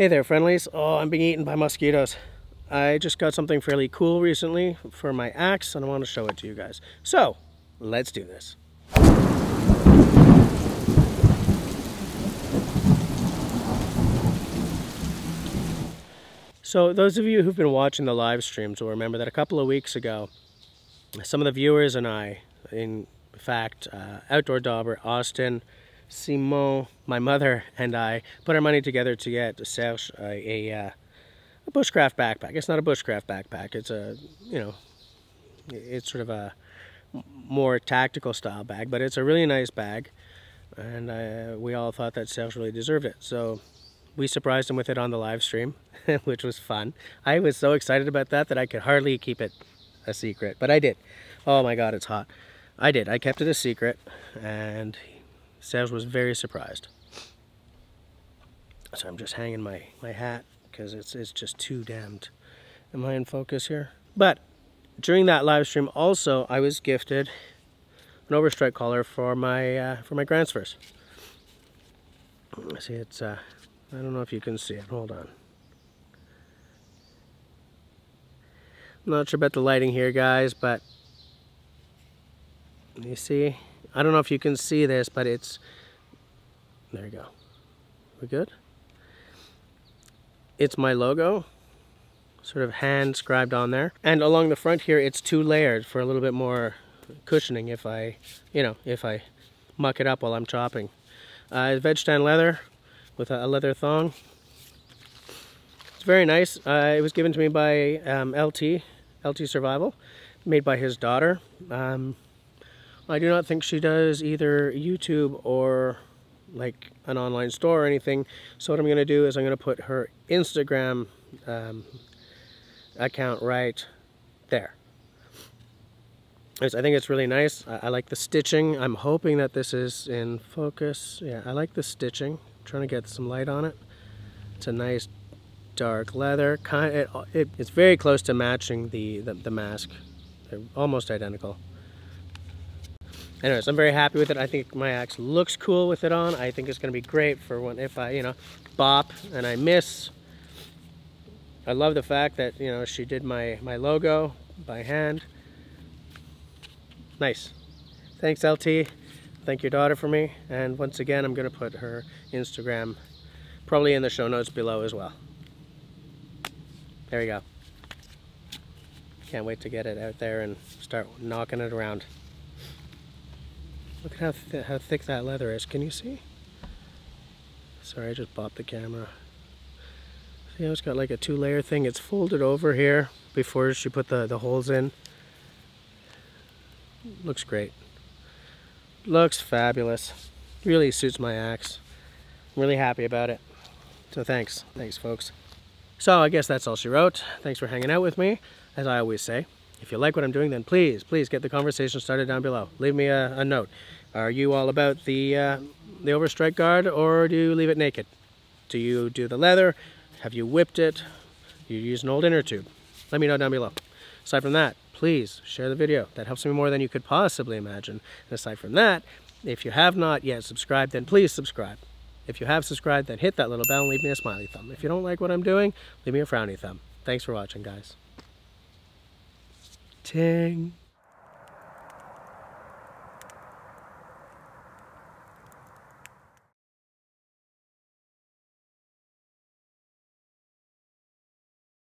Hey there, friendlies. Oh, I'm being eaten by mosquitoes. I just got something fairly cool recently for my axe, and I want to show it to you guys. So, let's do this. So, those of you who've been watching the live streams will remember that a couple of weeks ago, some of the viewers and I, in fact, uh, Outdoor Dauber, Austin, Simon, my mother, and I put our money together to get Serge a, a, uh, a bushcraft backpack. It's not a bushcraft backpack. It's a, you know, it's sort of a more tactical style bag, but it's a really nice bag. And uh, we all thought that Serge really deserved it. So we surprised him with it on the live stream, which was fun. I was so excited about that that I could hardly keep it a secret, but I did. Oh my God, it's hot. I did. I kept it a secret, and Serge was very surprised. So I'm just hanging my, my hat because it's, it's just too damned. Am I in focus here? But during that live stream also, I was gifted an overstrike collar for my uh, for my Gransfors. See, it's uh, I don't know if you can see it. Hold on. I'm not sure about the lighting here, guys, but you see I don't know if you can see this, but it's, there you go. We good? It's my logo, sort of hand scribed on there. And along the front here, it's two layers for a little bit more cushioning if I, you know, if I muck it up while I'm chopping. Uh, veg tan leather with a, leather thong. It's very nice. Uh, it was given to me by um, LT, LT Survival, made by his daughter. Um, I do not think she does either YouTube or like an online store or anything. So what I'm going to do is I'm going to put her Instagram um, account right there. I think it's really nice. I, like the stitching. I'm hoping that this is in focus. Yeah, I like the stitching. I'm trying to get some light on it. It's a nice dark leather. Kind it, it, it's very close to matching the, the, the mask. They're almost identical anyways, I'm very happy with it. I think my axe looks cool with it on. I think it's going to be great for when if I, you know, bop and I miss. I love the fact that, you know, she did my, my logo by hand. Nice. Thanks, LT. Thank your daughter for me. And once again, I'm going to put her Instagram probably in the show notes below as well. There you go. Can't wait to get it out there and start knocking it around. Look at how, th how thick that leather is. Can you see? Sorry, I just bopped the camera. See how it's got like a two layer thing? It's folded over here before she put the, the holes in. Looks great. Looks fabulous. Really suits my axe. I'm really happy about it. So thanks. Thanks, folks. So I guess that's all she wrote. Thanks for hanging out with me, as I always say. If you like what I'm doing, then please, please get the conversation started down below. Leave me a, a note. Are you all about the, uh, the overstrike guard or do you leave it naked? Do you do the leather? Have you whipped it? You use an old inner tube? Let me know down below. Aside from that, please share the video. That helps me more than you could possibly imagine. And aside from that, if you have not yet subscribed, then please subscribe. If you have subscribed, then hit that little bell and leave me a smiley thumb. If you don't like what I'm doing, leave me a frowny thumb. Thanks for watching, guys waiting.